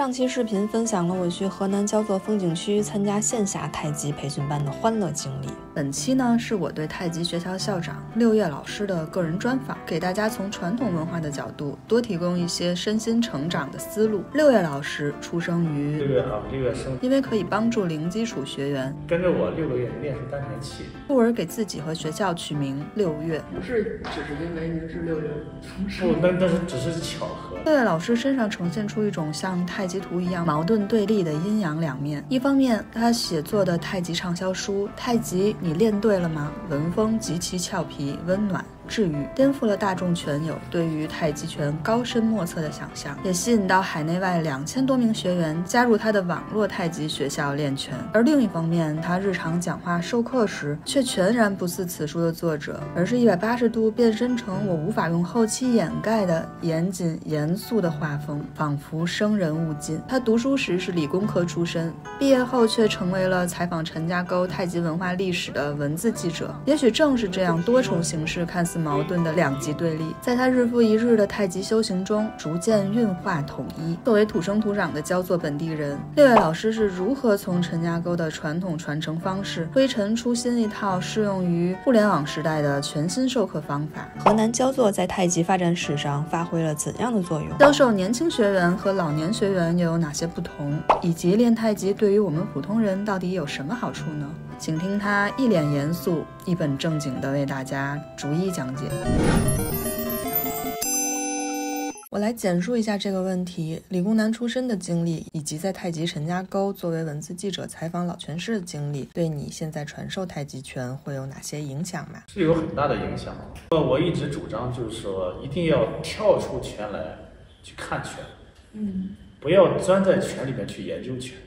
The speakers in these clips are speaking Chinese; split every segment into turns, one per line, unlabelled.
上期视频分享了我去河南焦作风景区参加线下太极培训班的欢乐经历。本期呢是我对太极学校校长六月老师的个人专访，给大家从传统文化的角度多提供一些身心成长的思路。六月老师出生于
六月啊，六月生，
因为可以帮助零基础学员
跟着我六个月练出丹田气，
故而给自己和学校取名六月。
不是只是因为您是六月出生，
不，那那是只是巧合。
六月老师身上呈现出一种像太极图一样矛盾对立的阴阳两面。一方面，他写作的太极畅销书《太极你练对了吗》，文风极其俏皮温暖。治愈颠覆了大众拳友对于太极拳高深莫测的想象，也吸引到海内外两千多名学员加入他的网络太极学校练拳。而另一方面，他日常讲话授课时却全然不似此书的作者，而是一百八十度变身成我无法用后期掩盖的严谨严肃的画风，仿佛生人勿近。他读书时是理工科出身，毕业后却成为了采访陈家沟太极文化历史的文字记者。也许正是这样多重形式，看似。矛盾的两极对立，在他日复一日的太极修行中逐渐运化统一。作为土生土长的焦作本地人，六月老师是如何从陈家沟的传统传承方式推陈出新一套适用于互联网时代的全新授课方法？河南焦作在太极发展史上发挥了怎样的作用？教授年轻学员和老年学员又有哪些不同？以及练太极对于我们普通人到底有什么好处呢？请听他一脸严肃、一本正经地为大家逐一讲解。我来简述一下这个问题：理工男出身的经历，以及在太极陈家沟作为文字记者采访老拳师的经历，对你现在传授太极拳会有哪些影响吗？
是有很大的影响。呃，我一直主张就是说，一定要跳出拳来去看拳，
嗯，
不要钻在拳里面去研究拳。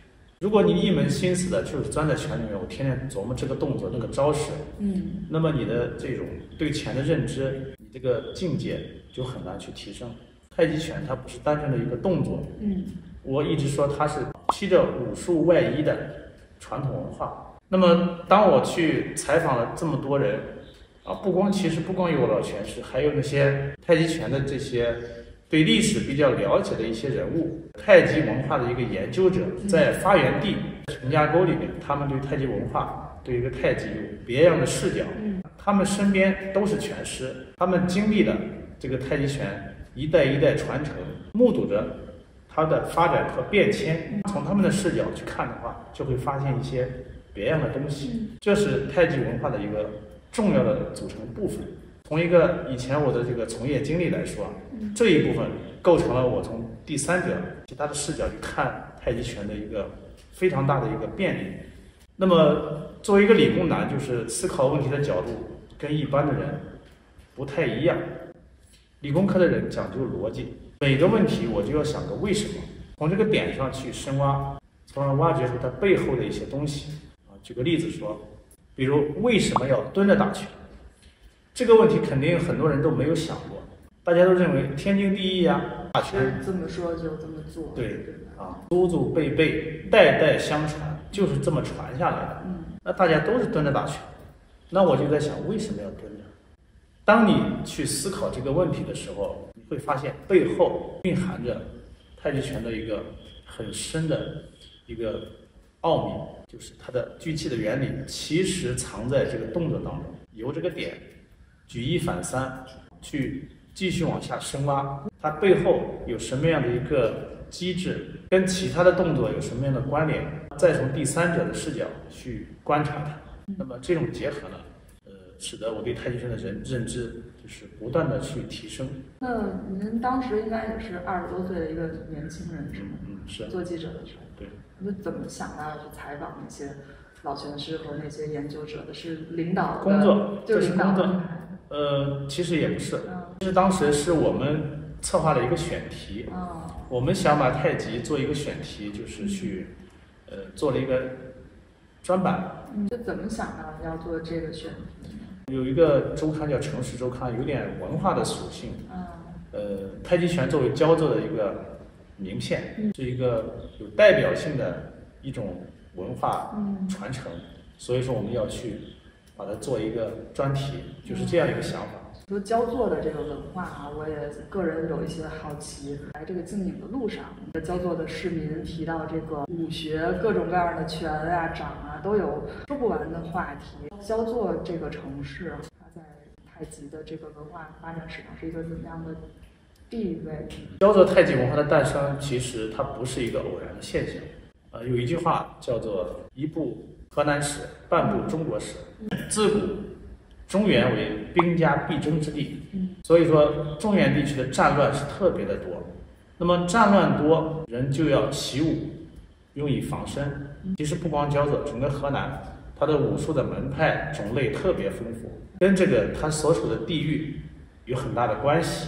如果你一门心思的就是钻在拳里面，我天天琢磨这个动作那个招式，
嗯，
那么你的这种对钱的认知，你这个境界就很难去提升。太极拳它不是单纯的一个动作，
嗯，
我一直说它是披着武术外衣的传统文化。那么当我去采访了这么多人，啊，不光其实不光有老拳师，还有那些太极拳的这些。对历史比较了解的一些人物，太极文化的一个研究者，在发源地陈家沟里面，他们对太极文化、对一个太极有别样的视角。他们身边都是拳师，他们经历了这个太极拳一代一代传承，目睹着它的发展和变迁。从他们的视角去看的话，就会发现一些别样的东西。这是太极文化的一个重要的组成部分。从一个以前我的这个从业经历来说，这一部分构成了我从第三者其他的视角去看太极拳的一个非常大的一个便利。那么作为一个理工男，就是思考问题的角度跟一般的人不太一样。理工科的人讲究逻辑，每个问题我就要想个为什么，从这个点上去深挖，从而挖掘出它背后的一些东西。啊，举个例子说，比如为什么要蹲着打拳？这个问题肯定很多人都没有想过，大家都认为天经地义呀，打拳
这么说就这么做，
对啊，祖祖辈辈代代相传，就是这么传下来的。
嗯，
那大家都是蹲着打拳，那我就在想，为什么要蹲着？当你去思考这个问题的时候，你会发现背后蕴含着太极拳的一个很深的一个奥秘，就是它的聚气的原理，其实藏在这个动作当中，由这个点。举一反三，去继续往下深挖，它背后有什么样的一个机制，跟其他的动作有什么样的关联？再从第三者的视角去观察它，那么这种结合呢，呃，使得我对太极拳的认认知就是不断的去提升。
那您当时应该也是二十多岁的一个年轻人，是吗？
嗯，是。
做记者的时候，
对。
那怎么想到要去采访那些老拳师和那些研究者的？是领导
工作，
就
是工作。呃，其实也不是，其实当时是我们策划了一个选题，我们想把太极做一个选题，就是去，呃，做了一个专版。
就怎么想的要做这个选题？
有一个周刊叫《城市周刊》，有点文化的属性。呃，太极拳作为焦作的一个名片，是一个有代表性的一种文化传承，所以说我们要去。把它做一个专题，就是这样一个想法。
说焦作的这个文化啊，我也个人有一些好奇。来这个静影的路上，焦作的市民提到这个武学各种各样的拳啊、掌啊，都有说不完的话题。焦作这个城市，它在太极的这个文化发展史上是一个怎么样的地位？
焦作太极文化的诞生，其实它不是一个偶然的现象。呃，有一句话叫做“一部河南史，半部中国史”。自古中原为兵家必争之地，所以说中原地区的战乱是特别的多。那么战乱多，人就要习武，用以防身。其实不光焦作，整个河南，它的武术的门派种类特别丰富，跟这个它所处的地域有很大的关系。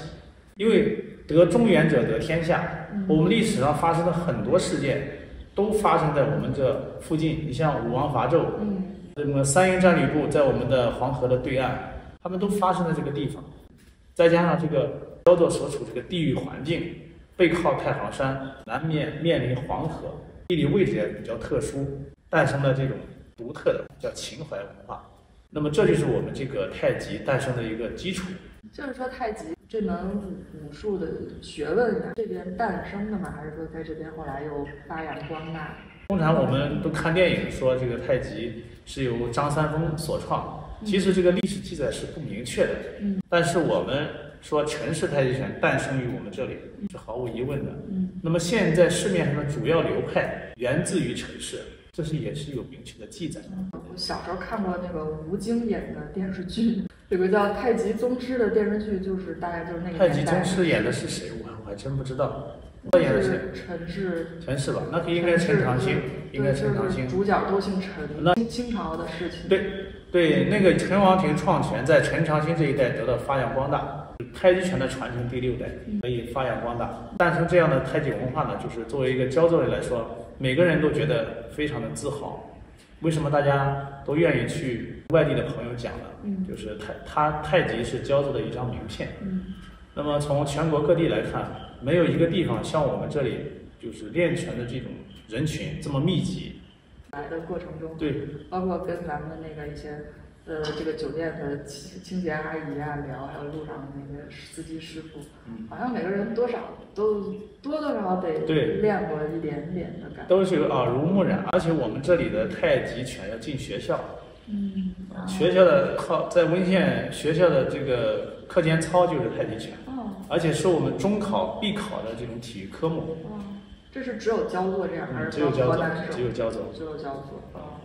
因为得中原者得天下，我们历史上发生的很多事件，都发生在我们这附近。你像武王伐纣。那么三英战吕布在我们的黄河的对岸，他们都发生在这个地方，再加上这个焦作所处这个地域环境，背靠太行山，南面面临黄河，地理位置也比较特殊，诞生了这种独特的叫秦淮文化。那么这就是我们这个太极诞生的一个基础。
就是说太极这门武术的学问，这边诞生的吗？还是说在这边后来又发扬光大？
通常我们都看电影说这个太极是由张三丰所创，其实这个历史记载是不明确的。嗯，但是我们说陈氏太极拳诞生于我们这里是毫无疑问的。嗯，那么现在市面上的主要流派源自于陈氏，这是也是有明确的记载。
我小时候看过那个吴京演的电视剧，有个叫《太极宗师》的电视剧，就是大概就是那个
太极宗师演的是谁？我我还真不知道。
演的是陈氏，
陈氏吧？那可应该陈长兴，应该陈长兴。
主角都姓陈。那清朝的事情。
对对，那个陈王庭创权在陈长兴这一代得到发扬光大，太极拳的传承第六代可以发扬光大，诞生这样的太极文化呢，就是作为一个焦作人来说，每个人都觉得非常的自豪。为什么大家都愿意去外地的朋友讲呢？嗯，就是太他太极是焦作的一张名片。嗯。那么从全国各地来看，没有一个地方像我们这里，就是练拳的这种人群这么密集。
来的过程中，
对，
包括跟咱们的那个一些，呃，这个酒店的清清洁阿姨啊聊，还有路上的那个司机师傅，嗯，好像每个人多少都多多少少得练过一点点的感觉。
都是耳濡目染，而且我们这里的太极拳要进学校。
嗯，
学校的靠在温县学校的这个课间操就是太极拳，哦，而且是我们中考必考的这种体育科目。
哦，这是只有焦作这样，还是
只有焦作？
只有焦
作，
只有焦作。哦，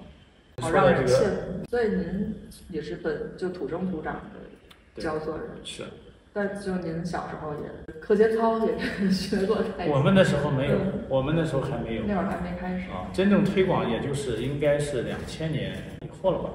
好让人羡慕。所以您也是本就土生土长的焦作人。
是。
但就您小时候也课间操也 学过太极。
我们那时候没有，我们那时候还没有。
那会儿还没开始。
啊，真正推广也就是应该是两千年以后了吧。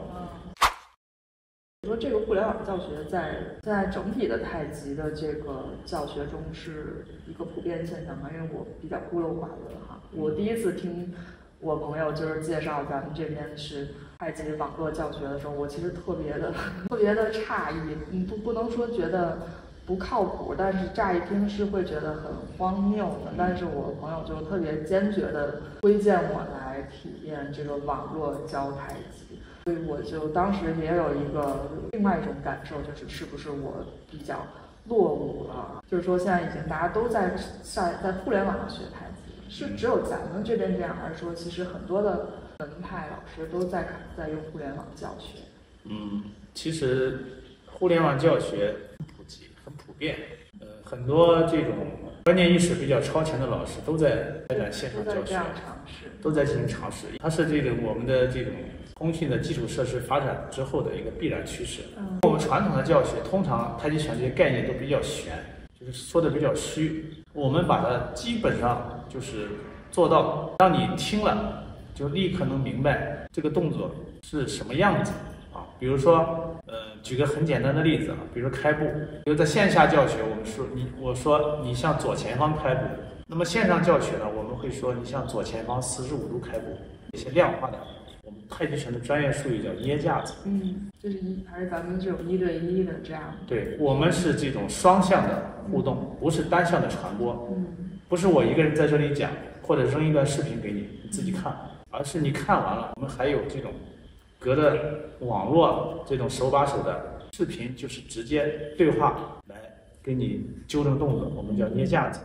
说这个互联网教学在在整体的太极的这个教学中是一个普遍现象吗？因为我比较孤陋寡闻哈，我第一次听我朋友就是介绍咱们这边是太极网络教学的时候，我其实特别的 特别的诧异，嗯，不不能说觉得不靠谱，但是乍一听是会觉得很荒谬的。但是我朋友就特别坚决的推荐我来体验这个网络教太极。所以我就当时也有一个另外一种感受，就是是不是我比较落伍了？就是说现在已经大家都在在在互联网上学太极，是只有咱们这边这样，还是说其实很多的门派老师都在在用互联网教学？
嗯，其实互联网教学普及很普遍，很多这种观念意识比较超前的老师都在开展线上教学，都在进行尝试。它是这个我们的这种。通讯的基础设施发展之后的一个必然趋势。我们传统的教学，通常太极拳这些概念都比较玄，就是说的比较虚。我们把它基本上就是做到，让你听了就立刻能明白这个动作是什么样子啊。比如说，呃，举个很简单的例子啊，比如说开步。比如在线下教学，我们说你，我说你向左前方开步。那么线上教学呢，我们会说你向左前方四十五度开步，一些量化的。我们太极拳的专业术语叫捏架子，
嗯，就是一还是咱们这种一对一的这样。
对我们是这种双向的互动，不是单向的传播，嗯，不是我一个人在这里讲，或者扔一段视频给你，你自己看，而是你看完了，我们还有这种隔着网络这种手把手的视频就是直接对话来给你纠正动作，我们叫捏架子，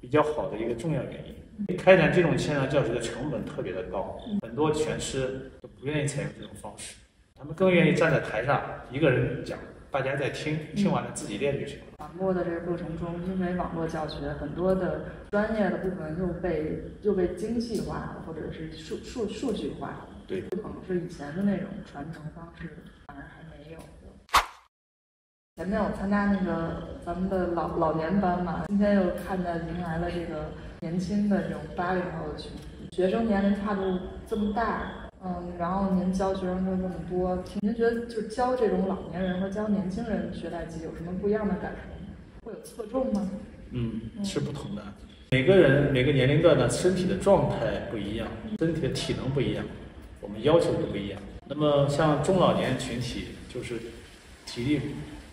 比较好的一个重要原因。开展这种线上教学的成本特别的高，很多全师都不愿意采用这种方式，他们更愿意站在台上一个人讲，大家在听，听完了自己练就行了。
网络的这个过程中，因为网络教学很多的专业的部分又被又被精细化了，或者是数数数据化了。
对，
不可能是以前的那种传承方式，反而还没有。前面我参加那个咱们的老老年班嘛，今天又看到迎来了这个年轻的这种八零后的群体，学生年龄跨度这么大，嗯，然后您教学生又这么多，您觉得就教这种老年人和教年轻人学太极有什么不一样的感受吗？会有侧重吗？
嗯，是不同的。每个人每个年龄段的身体的状态不一样，身体的体能不一样，我们要求就不一样。那么像中老年群体，就是体力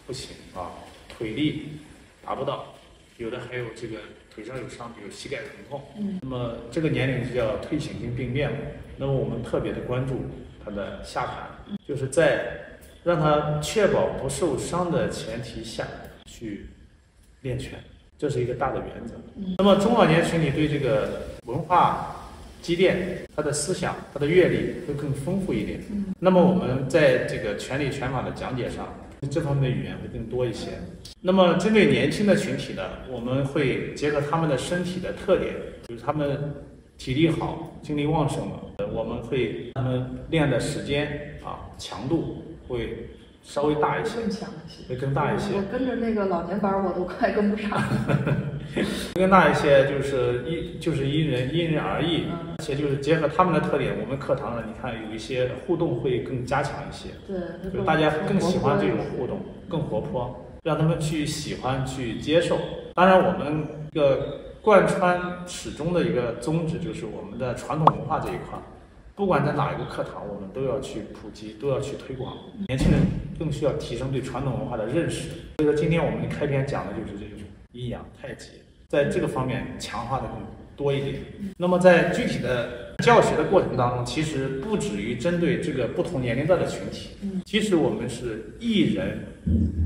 不行啊，腿力达不到，有的还有这个腿上有伤，比如膝盖疼痛。
嗯。
那么这个年龄就叫退行性病变了。那么我们特别的关注他的下盘，就是在让他确保不受伤的前提下去练拳。这是一个大的原则。那么中老年群体对这个文化积淀，他的思想、他的阅历会更丰富一点。那么我们在这个拳理拳法的讲解上，这方面的语言会更多一些。那么针对年轻的群体呢，我们会结合他们的身体的特点，就是他们体力好、精力旺盛嘛，我们会他们练的时间啊、强度会。稍微大一些，
更强一些，
会更大一些。
我跟着那个老年班，我都快跟不上了。
更大一些，就是因就是因人因人而异，而且就是结合他们的特点，我们课堂呢，你看有一些互动会更加强一些。
对，
就大家更喜欢这种互动，更活泼，让他们去喜欢去接受。当然，我们一个贯穿始终的一个宗旨就是我们的传统文化这一块。不管在哪一个课堂，我们都要去普及，都要去推广。年轻人更需要提升对传统文化的认识。所以说，今天我们开篇讲的就是这种阴阳太极，在这个方面强化的更多一点。那么在具体的教学的过程当中，其实不止于针对这个不同年龄段的群体，其实我们是一人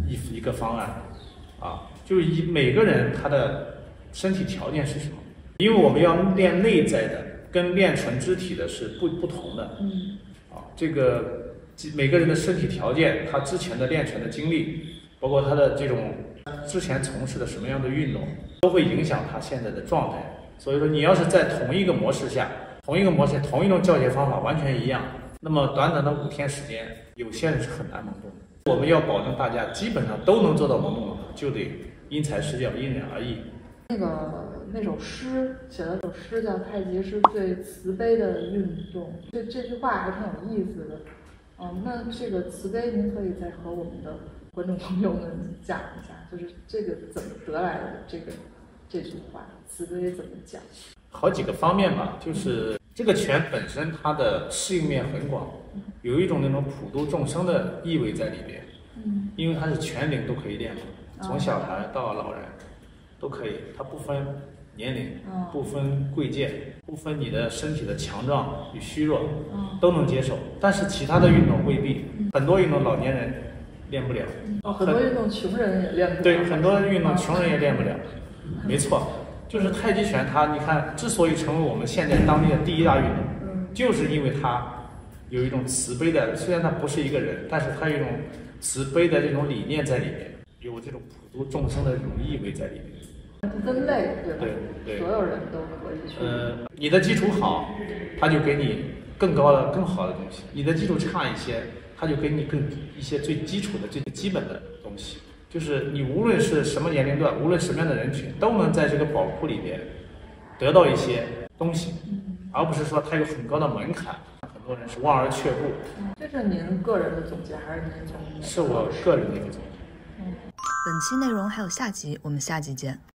一一个方案，啊，就是以每个人他的身体条件是什么，因为我们要练内在的。跟练纯肢体的是不不同的，
嗯，
啊，这个每个人的身体条件，他之前的练拳的经历，包括他的这种之前从事的什么样的运动，都会影响他现在的状态。所以说，你要是在同一个模式下，同一个模式，同一种教学方法完全一样，那么短短的五天时间，有些人是很难萌动的。我们要保证大家基本上都能做到萌动，就得因材施教，因人而异。
那个。那首诗写了首诗，叫《太极是最慈悲的运动》。这这句话还挺有意思的。嗯，那这个慈悲，您可以再和我们的观众朋友们讲一下，就是这个怎么得来的？这个这句话，慈悲怎么讲？
好几个方面吧，就是这个拳本身它的适应面很广，有一种那种普度众生的意味在里边。
嗯，
因为它是全龄都可以练嘛，从小孩到老人都可以，它不分。年龄不分贵贱，不分你的身体的强壮与虚弱，都能接受。但是其他的运动未必，很多运动老年人练不了。
哦，很多运动穷人也练不了。
对，很多运动穷人也练不了。没错，就是太极拳，它你看，之所以成为我们现在当地的第一大运动，就是因为它有一种慈悲的，虽然它不是一个人，但是它有一种慈悲的这种理念在里面，有这种普度众生的这种意味在里面。
不分类，对吧？
对对，
所有人都可以去。
呃，你的基础好，他就给你更高的、更好的东西；你的基础差一些，他就给你更一些最基础的、最基本的东西。就是你无论是什么年龄段，无论什么样的人群，都能在这个宝库里边得到一些东西，而不是说它有很高的门槛，很多人是望而却步。
这是您个人的总结，还是您从？
是我个人的一个总结。
嗯本期内容还有下集，我们下集见。